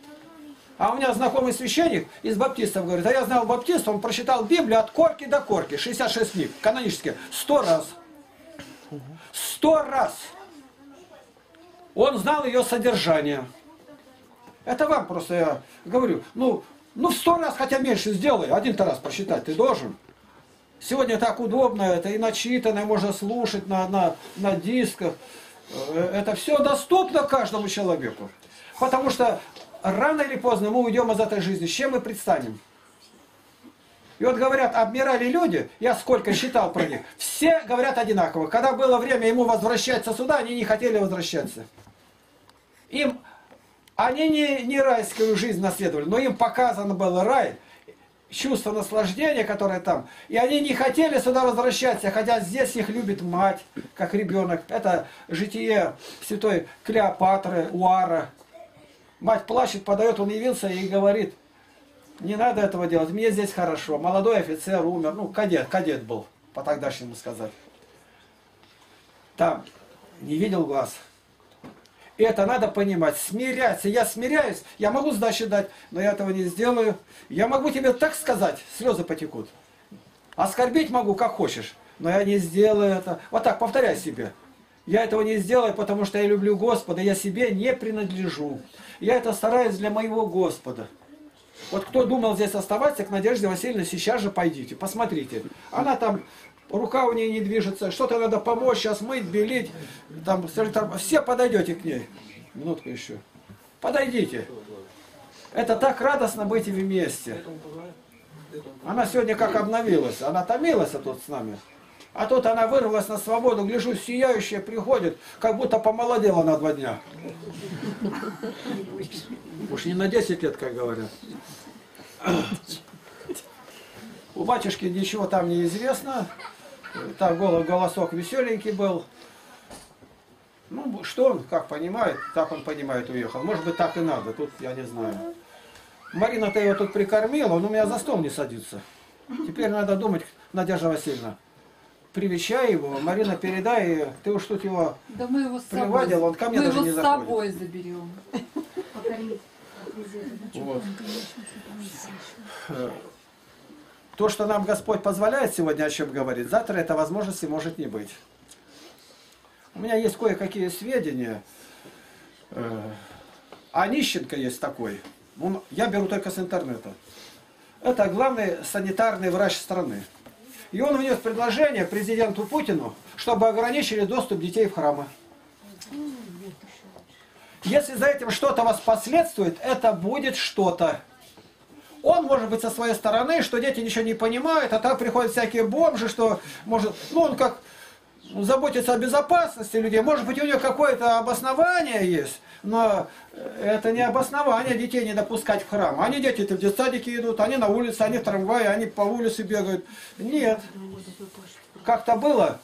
А у меня знакомый священник из баптистов говорит, а я знал баптиста, он прочитал Библию от корки до корки, 66 книг, канонические, сто раз. Сто раз. Он знал ее содержание. Это вам просто я говорю. Ну, ну, в сто раз хотя меньше сделай, один-то раз посчитать ты должен. Сегодня так удобно, это и начитанное можно слушать на, на, на дисках. Э, это все доступно каждому человеку. Потому что рано или поздно мы уйдем из этой жизни. С чем мы предстанем? И вот говорят, обмирали люди, я сколько считал про них, все говорят одинаково. Когда было время ему возвращаться сюда, они не хотели возвращаться. Им, они не, не райскую жизнь наследовали, но им показано было рай, чувство наслаждения, которое там. И они не хотели сюда возвращаться, хотя здесь их любит мать, как ребенок. Это житие святой Клеопатры, Уара. Мать плачет, подает, он явился и говорит, не надо этого делать, мне здесь хорошо. Молодой офицер умер, ну, кадет, кадет был, по тогдашнему сказать. Там не видел глаз. Это надо понимать, смиряться. Я смиряюсь, я могу сдачи дать, но я этого не сделаю. Я могу тебе так сказать, слезы потекут. Оскорбить могу, как хочешь, но я не сделаю это. Вот так, повторяй себе. Я этого не сделаю, потому что я люблю Господа, я себе не принадлежу. Я это стараюсь для моего Господа. Вот кто думал здесь оставаться, к Надежде Васильевне сейчас же пойдите, посмотрите. Она там, рука у нее не движется, что-то надо помочь, сейчас мыть, белить. Там, все подойдете к ней. Минутку еще. Подойдите. Это так радостно быть вместе. Она сегодня как обновилась. Она томилась тут с нами. А тут она вырвалась на свободу, гляжу, сияющая приходит, как будто помолодела на два дня. Уж не на 10 лет, как говорят. У батюшки ничего там не известно. Там голос, голосок веселенький был. Ну, что он, как понимает, так он понимает, уехал. Может быть, так и надо, тут я не знаю. Марина-то его тут прикормила, он у меня за стол не садится. Теперь надо думать, Надежда Васильевна, привечай его, Марина, передай, ты уж тут его Да мы его с собой, приводил, он ко мне мы даже его не с заходит. собой заберем. Вот. Э, То, что нам Господь позволяет сегодня о чем говорить, завтра этой возможности может не быть. У меня есть кое-какие сведения. Э, А Нищенко есть такой. Он- я беру только с интернета. Это главный санитарный врач страны. И он внес предложение президенту Путину, чтобы ограничили доступ детей в храмы. Если за этим что-то воспоследствует, это будет что-то. Он, может быть, со своей стороны, что дети ничего не понимают, а так приходят всякие бомжи, что, может, ну, он как заботится о безопасности людей, может быть, у него какое-то обоснование есть, но это не обоснование детей не допускать в храм. Они дети-то в детсадике идут, они на улице, они в трамвае, они по улице бегают. Нет. Как-то было,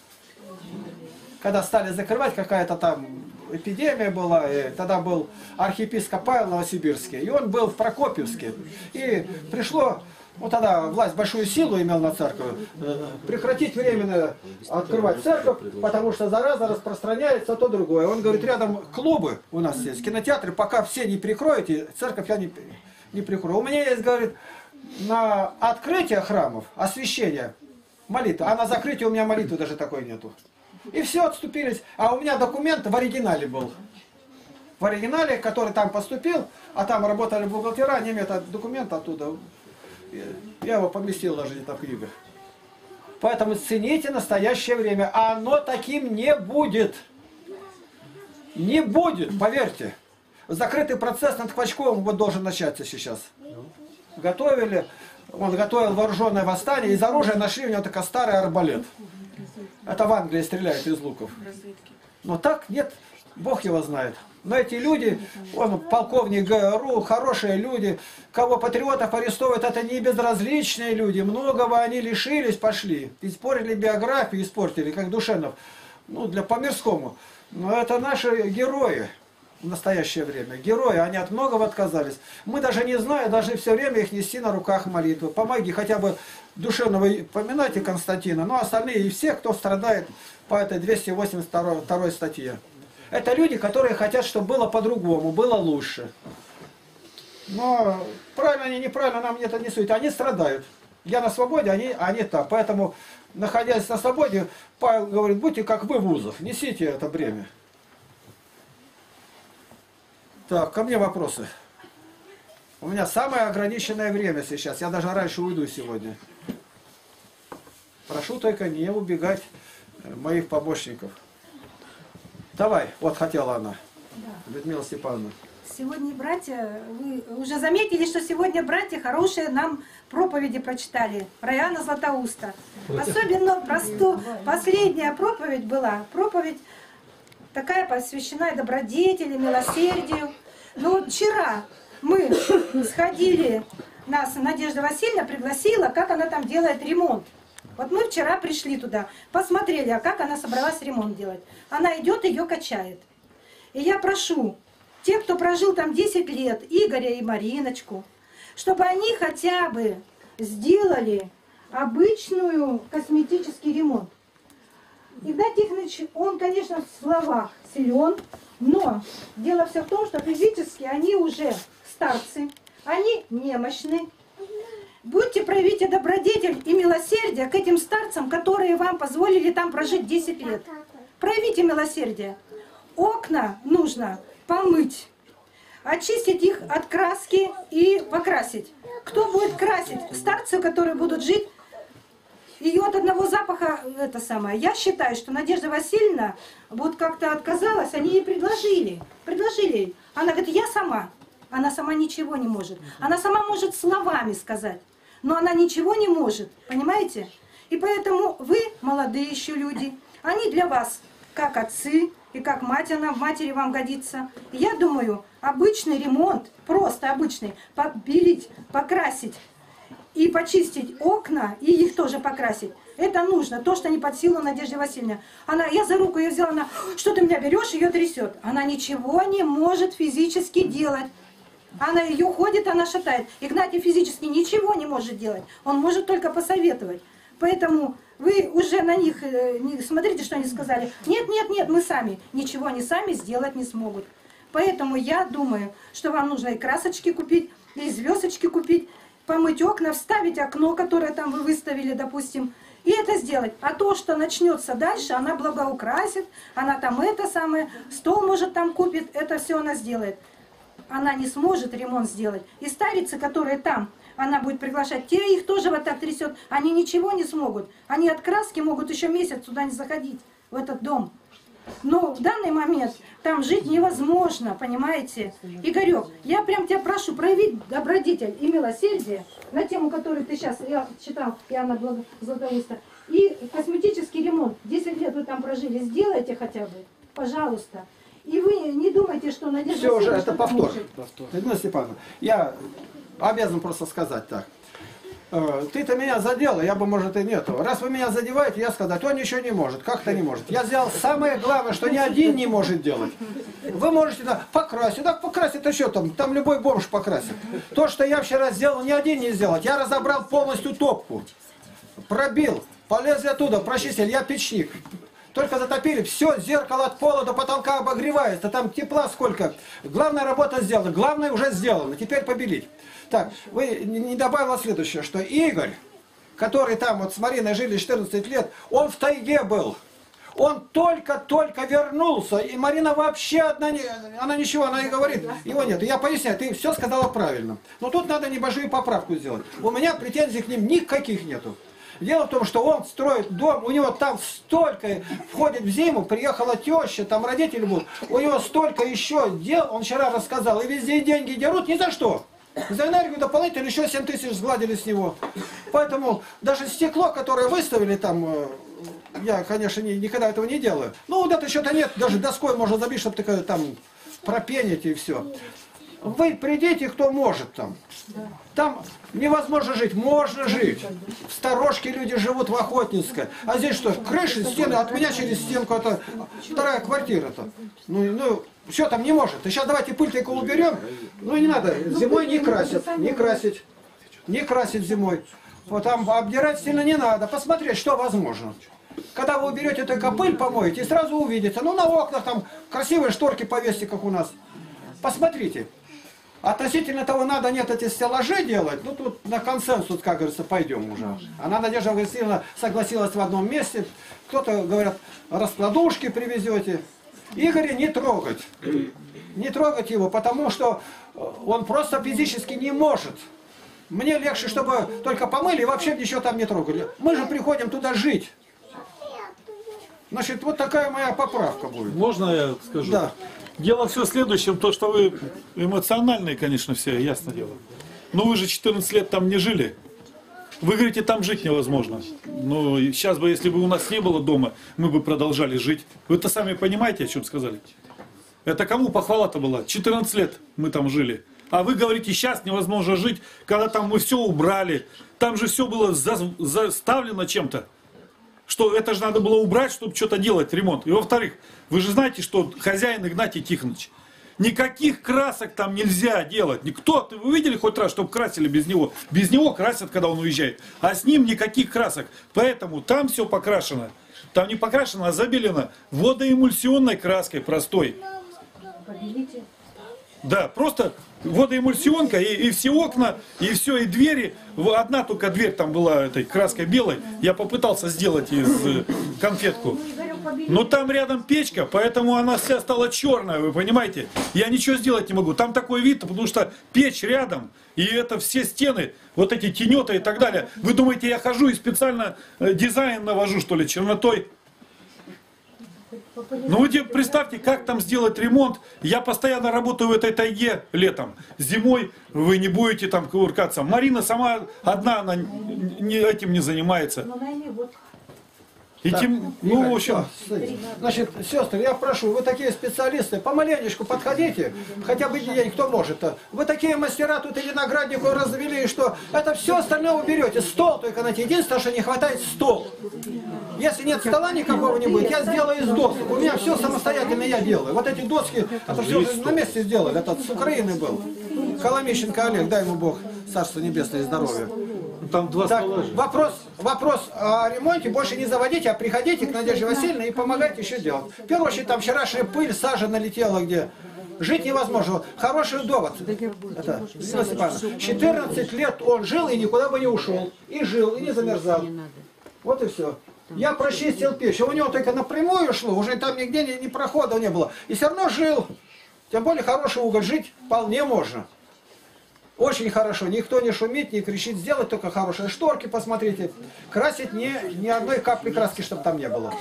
когда стали закрывать, какая-то там эпидемия была, и тогда был архиепископ Павел Новосибирский, и он был в Прокопьевске. И пришло, ну тогда власть большую силу имел на церковь, э, прекратить временно открывать церковь, потому что зараза распространяется, то другое. Он говорит, рядом клубы у нас есть, кинотеатры, пока все не прикроете, церковь я не, не прикрою. У меня есть, говорит, на открытие храмов, освящение, молитва, а на закрытие у меня молитвы даже такой нету. И все, отступились. А у меня документ в оригинале был. В оригинале, который там поступил, а там работали бухгалтера, они мне этот документ оттуда. Я его поместил даже где-то в книгах. Поэтому цените настоящее время. А оно таким не будет. Не будет, поверьте. Закрытый процесс над Хвачковым вот должен начаться сейчас. Готовили, он готовил вооруженное восстание, из оружия нашли у него такой старый арбалет. Это в Англии стреляют из луков. Но так нет, Бог его знает. Но эти люди, он полковник ГРУ, хорошие люди, кого патриотов арестовывают, это не безразличные люди. Многого они лишились, пошли. Испортили биографию, испортили, как Душенов. Ну, для по-мирскому. Но это наши герои в настоящее время. Герои, они от многого отказались. Мы даже не знаем, должны все время их нести на руках молитвы. Помоги хотя бы душевного, поминайте Константина, но остальные и все, кто страдает по этой 282 второй статье. Это люди, которые хотят, чтобы было по-другому, было лучше. Но правильно они, неправильно нам это не суть. Они страдают. Я на свободе, они, они там. Поэтому, находясь на свободе, Павел говорит, будьте как вы в вузах, несите это бремя. Так, ко мне вопросы. У меня самое ограниченное время сейчас. Я даже раньше уйду сегодня. Прошу только не убегать э, моих помощников. Давай, вот хотела она. Людмила Степановна. Сегодня братья, вы уже заметили, что сегодня братья хорошие нам проповеди прочитали про Иоанна Златоуста. Особенно просто последняя проповедь была, проповедь такая посвящена добродетели, милосердию. Но вот вчера мы сходили, нас Надежда Васильевна пригласила, как она там делает ремонт. Вот мы вчера пришли туда, посмотрели, а как она собралась ремонт делать. Она идет, ее качает. И я прошу тех, кто прожил там 10 лет, Игоря и Мариночку, чтобы они хотя бы сделали обычную косметический ремонт. Игнат Тихонович, он, конечно, в словах силен, но дело все в том, что физически они уже старцы, они немощны. Будьте проявите добродетель и милосердие к этим старцам, которые вам позволили там прожить 10 лет. Проявите милосердие. Окна нужно помыть, очистить их от краски и покрасить. Кто будет красить? Старцы, которые будут жить ее от одного запаха, это самое. Я считаю, что Надежда Васильевна вот как-то отказалась, они ей предложили. Предложили ей. Она говорит, я сама. Она сама ничего не может. Она сама может словами сказать, но она ничего не может. Понимаете? И поэтому вы, молодые еще люди, они для вас как отцы и как мать, она в матери вам годится. Я думаю, обычный ремонт, просто обычный, побелить, покрасить, и почистить окна, и их тоже покрасить. Это нужно, то, что не под силу Надежде Васильевне. Она, я за руку ее взяла, она, что ты меня берешь, ее трясет. Она ничего не может физически делать. Она ее ходит, она шатает. Игнатий физически ничего не может делать. Он может только посоветовать. Поэтому вы уже на них э, смотрите, что они сказали. Нет, нет, нет, мы сами. Ничего они сами сделать не смогут. Поэтому я думаю, что вам нужно и красочки купить, и звездочки купить, помыть окна, вставить окно, которое там вы выставили, допустим, и это сделать. А то, что начнется дальше, она благоукрасит, она там это самое, стол может там купит, это все она сделает. Она не сможет ремонт сделать. И старицы, которые там, она будет приглашать, те их тоже вот так трясет, они ничего не смогут. Они от краски могут еще месяц туда не заходить, в этот дом. Но в данный момент там жить невозможно, понимаете? Игорек, я прям тебя прошу проявить добродетель и милосердие на тему, которую ты сейчас я читал, Иоанна Златоуста. И косметический ремонт. 10 лет вы там прожили, сделайте хотя бы, пожалуйста. И вы не думайте, что Надежда Все уже, это повтор. может. Людмила Степановна, я обязан просто сказать так. Э, Ты-то меня задела, я бы, может, и нету. Раз вы меня задеваете, я сказать, он ничего не может, как-то не может. Я сделал самое главное, что ни один не может делать. Вы можете да, покрасить, да покрасить, это что там, там любой бомж покрасит. То, что я вчера сделал, ни один не сделать. Я разобрал полностью топку, пробил, полезли оттуда, прочистили, я печник. Только затопили, все, зеркало от пола до потолка обогревается, там тепла сколько. Главная работа сделана, главное уже сделано, теперь побелить. Так, вы не добавила следующее, что Игорь, который там вот с Мариной жили 14 лет, он в тайге был. Он только-только вернулся, и Марина вообще одна, не, она ничего, она и говорит, его нет. Я поясняю, ты все сказала правильно. Но тут надо небольшую поправку сделать. У меня претензий к ним никаких нету. Дело в том, что он строит дом, у него там столько, входит в зиму, приехала теща, там родители будут, у него столько еще дел, он вчера рассказал, и везде деньги дерут ни за что. За энергию дополнительно еще 7 тысяч сгладили с него. Поэтому даже стекло, которое выставили там, э, я, конечно, ни- никогда этого не делаю. Ну, вот это что-то нет, даже доской можно забить, чтобы такое там пропенить и все. Вы придите, кто может там. Там невозможно жить, можно жить. В сторожке люди живут в Охотницкой. А здесь что, крыши, стены, от меня через стенку, это вторая квартира-то. Ну, ну, все там не может. Сейчас давайте пыль только уберем. Ну, не надо, зимой не красить, не красить. Не красить зимой. Вот там обдирать сильно не надо. Посмотреть, что возможно. Когда вы уберете только пыль, помоете, сразу увидите. Ну, на окнах там красивые шторки повесьте, как у нас. Посмотрите. Относительно того, надо нет эти стеллажи делать, ну тут на консенсус, как говорится, пойдем уже. Она, Надежда Васильевна, согласилась в одном месте. Кто-то, говорят, раскладушки привезете. Игоря не трогать. Не трогать его, потому что э, он просто физически не может. Мне легче, чтобы только помыли и вообще ничего там не трогали. Мы же приходим туда жить. Значит, вот такая моя поправка будет. Можно я скажу? Да. Дело все в следующем, то, что вы эмоциональные, конечно, все, ясно дело. Но вы же 14 лет там не жили. Вы говорите, там жить невозможно. Но сейчас бы, если бы у нас не было дома, мы бы продолжали жить. Вы-то сами понимаете, о чем сказали? Это кому похвала-то была? 14 лет мы там жили. А вы говорите, сейчас невозможно жить, когда там мы все убрали. Там же все было за- заставлено чем-то. Что это же надо было убрать, чтобы что-то делать, ремонт. И во-вторых, вы же знаете, что хозяин Игнатий Тихонович, никаких красок там нельзя делать. Никто, ты вы видели хоть раз, чтобы красили без него? Без него красят, когда он уезжает. А с ним никаких красок. Поэтому там все покрашено. Там не покрашено, а забелено водоэмульсионной краской простой. Да, просто водоэмульсионка и, и все окна, и все, и двери. Одна только дверь там была этой краской белой. Я попытался сделать из э, конфетку. Но там рядом печка, поэтому она вся стала черная, вы понимаете? Я ничего сделать не могу. Там такой вид, потому что печь рядом, и это все стены, вот эти тенета и так далее. Вы думаете, я хожу и специально э, дизайн навожу, что ли, чернотой? Ну вы тебе представьте, как там сделать ремонт. Я постоянно работаю в этой тайге летом. Зимой вы не будете там кувыркаться. Марина сама одна, она не, этим не занимается. И тем, ну, Игорь, в общем, сын. Значит, сестры, я прошу, вы такие специалисты, помаленечку подходите, хотя бы день, кто может. -то. Вы такие мастера тут и винограднику развели, что это все остальное уберете. Стол только найти. Единственное, что не хватает стол. Если нет стола никакого не будет, я сделаю из досок. У меня все самостоятельно я делаю. Вот эти доски, это все на месте сделали. Этот с Украины был. Коломищенко Олег, дай ему Бог царство небесное и здоровье. Там два Так, стола же. вопрос, вопрос о ремонте больше не заводите, а приходите к Надежде Васильевне и помогайте еще делать. В первую очередь, там вчерашняя пыль, сажа налетела где. Жить невозможно. Хороший довод. Это, Зина Степановна, 14 лет он жил и никуда бы не ушел. И жил, и не замерзал. Вот и все. Я прочистил печь. А У него только напрямую шло, уже там нигде ни, ни прохода не было. И все равно жил. Тем более хороший уголь. Жить вполне можно. Очень хорошо. Никто не шумит, не кричит. Сделать только хорошие шторки, посмотрите. Красить ни, ни одной капли краски, чтобы там не было.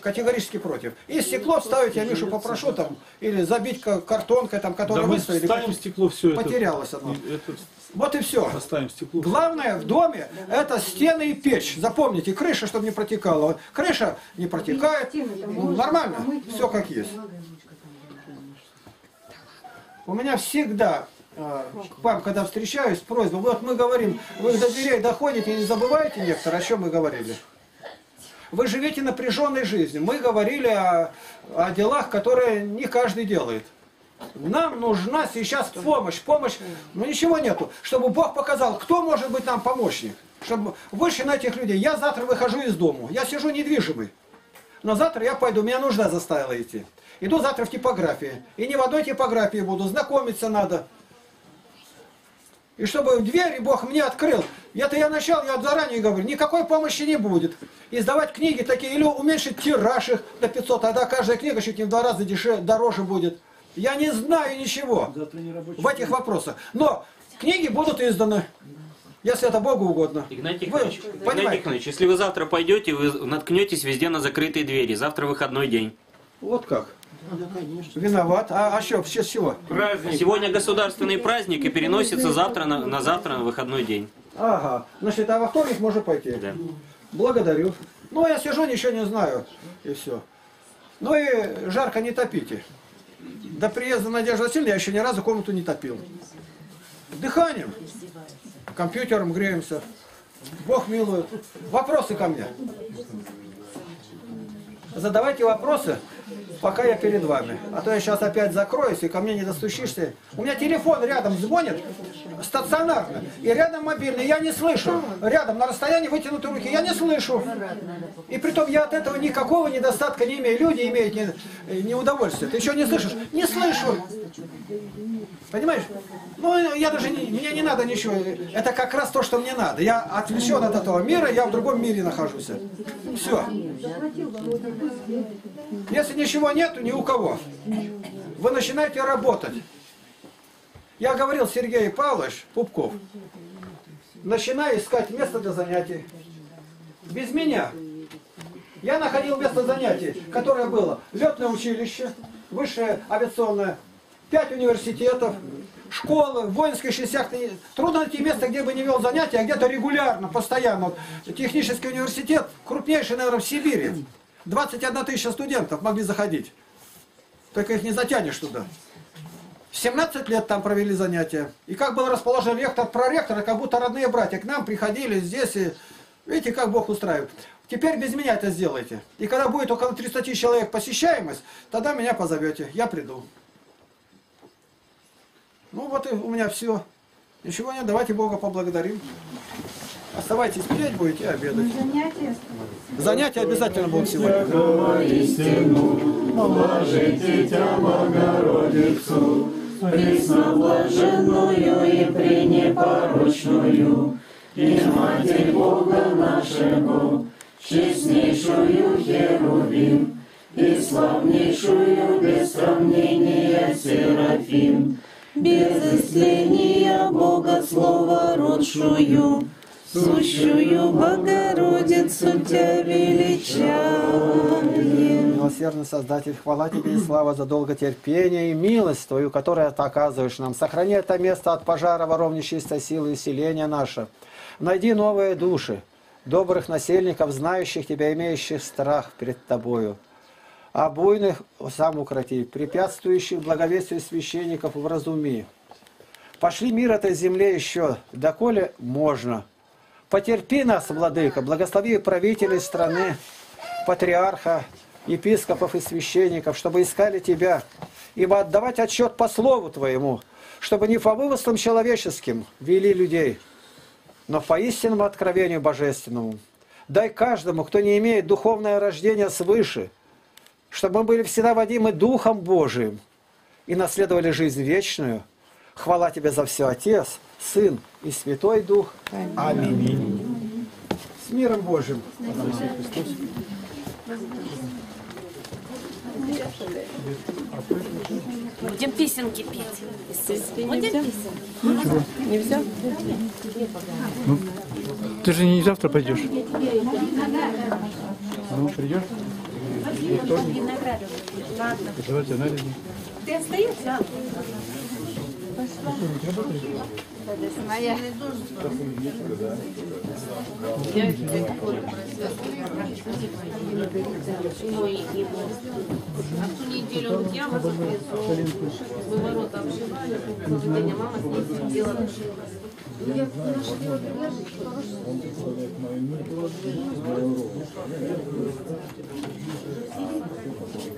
Категорически против. И стекло вставить, я Мишу попрошу там, или забить ка- картонкой, там, Да которую мы выставили. ставим стекло, все это. Потерялось одно. Это Вот и все. поставим стекло. Главное в доме это стены и печь. Запомните, крыша, чтобы не протекала. Крыша не протекает. Ну, нормально. Все как есть. У меня всегда к вам, когда встречаюсь, просьба. Вот мы говорим, вы до дверей доходите, не забывайте некоторые, о чем мы говорили. Вы живете напряженной жизнью. Мы говорили о, о делах, которые не каждый делает. Нам нужна сейчас помощь. Помощь, ну ничего нету. Чтобы Бог показал, кто может быть нам помощник. Чтобы выше на этих людей. Я завтра выхожу из дому. Я сижу недвижимый. Но завтра я пойду, меня нужда заставила идти. Иду завтра в типографии. И не в одной типографии буду, знакомиться надо. И чтобы двери Бог мне открыл. Это я начал, я заранее говорю, никакой помощи не будет. Издавать книги такие, или уменьшить тираж их до 500, тогда каждая книга чуть не в два раза дешевле, дороже будет. Я не знаю ничего в этих вопросах. Но книги будут изданы, если это Богу угодно. Игнатий Тихонович, Игнатий? Тихонович, если вы завтра пойдете, вы наткнетесь везде на закрытые двери. Завтра выходной день. Вот как. Виноват. А, а что, в честь чего? Сегодня государственный праздник и переносится завтра на, на завтра на выходной день. Ага. Значит, а во вторник можно пойти? Да. Благодарю. Ну, я сижу, ничего не знаю. И все. Ну и жарко не топите. До приезда Надежды Васильевны я еще ни разу комнату не топил. Дыханием. Компьютером греемся. Бог милует. Вопросы ко мне. Задавайте вопросы, пока я перед вами. А то я сейчас опять закроюсь, и ко мне не достучишься. У меня телефон рядом звонит, стационарно, и рядом мобильный, я не слышу. Рядом, на расстоянии вытянутой руки, я не слышу. И притом я от этого никакого недостатка не имею. Люди имеют не, неудовольствие. Ты еще не слышишь? Не слышу. Понимаешь? Ну, я даже не, мне не надо ничего. Это как раз то, что мне надо. Я отвлечен от этого мира, я в другом мире нахожусь. Все. Если ничего нету ни у кого, вы начинаете работать. Я говорил Сергей Павлович Пупков, начинай искать место для занятий. Без меня. Я находил место занятий, которое было летное училище, высшее авиационное, пять университетов, школы, в воинских частях. Трудно найти место, где бы не вел занятия, а где-то регулярно, постоянно. Технический университет, крупнейший, наверное, в Сибири. 21 тысяча студентов могли заходить. Только их не затянешь туда. 17 лет там провели занятия. И как был расположен ректор, проректор, как будто родные братья. К нам приходили здесь, и видите, как Бог устраивает. Теперь без меня это сделайте. И когда будет около 30 человек посещаемость, тогда меня позовете, я приду. Ну вот и у меня все. Ничего нет, давайте Бога поблагодарим. Оставайтесь петь будете и обедать. Занятия. Занятия обязательно будут сегодня. Положите Тя Богородицу, Пресноблаженную и пренепорочную, и Матерь Бога нашего, честнейшую Херувим, и славнейшую без сравнения Серафим, без истления Бога Слова родшую, сущую Богородицу Тя величаем. Милосердный Создатель, хвала Тебе и слава за долготерпение и милость Твою, которую Ты оказываешь нам. Сохрани это место от пожара воров нечистой силы и селения наше. Найди новые души, добрых насельников, знающих Тебя, имеющих страх перед Тобою. А буйных сам укроти, препятствующих благовестию священников вразуми. Пошли мир этой земле еще, доколе можно. Потерпи нас, Владыка, благослови правителей страны, патриарха, епископов и священников, чтобы искали Тебя, ибо отдавать отчет по Слову Твоему, чтобы не по вымыслам человеческим вели людей, но по истинному откровению божественному. Дай каждому, кто не имеет духовное рождение свыше, чтобы мы были всегда водимы Духом Божиим и наследовали жизнь вечную. Хвала Тебе за все, Отец, Сын и Святой Дух. Аминь. С миром Божьим. Будем песенки петь. Будем песенки. Нельзя? Ну, ты же не завтра пойдешь. Ну, придешь? Давайте нарядим. Ты остаешься? А ту неделю вот я вас отвезу. Мы ворота обшивали, а мама с ней сидела. Я Управление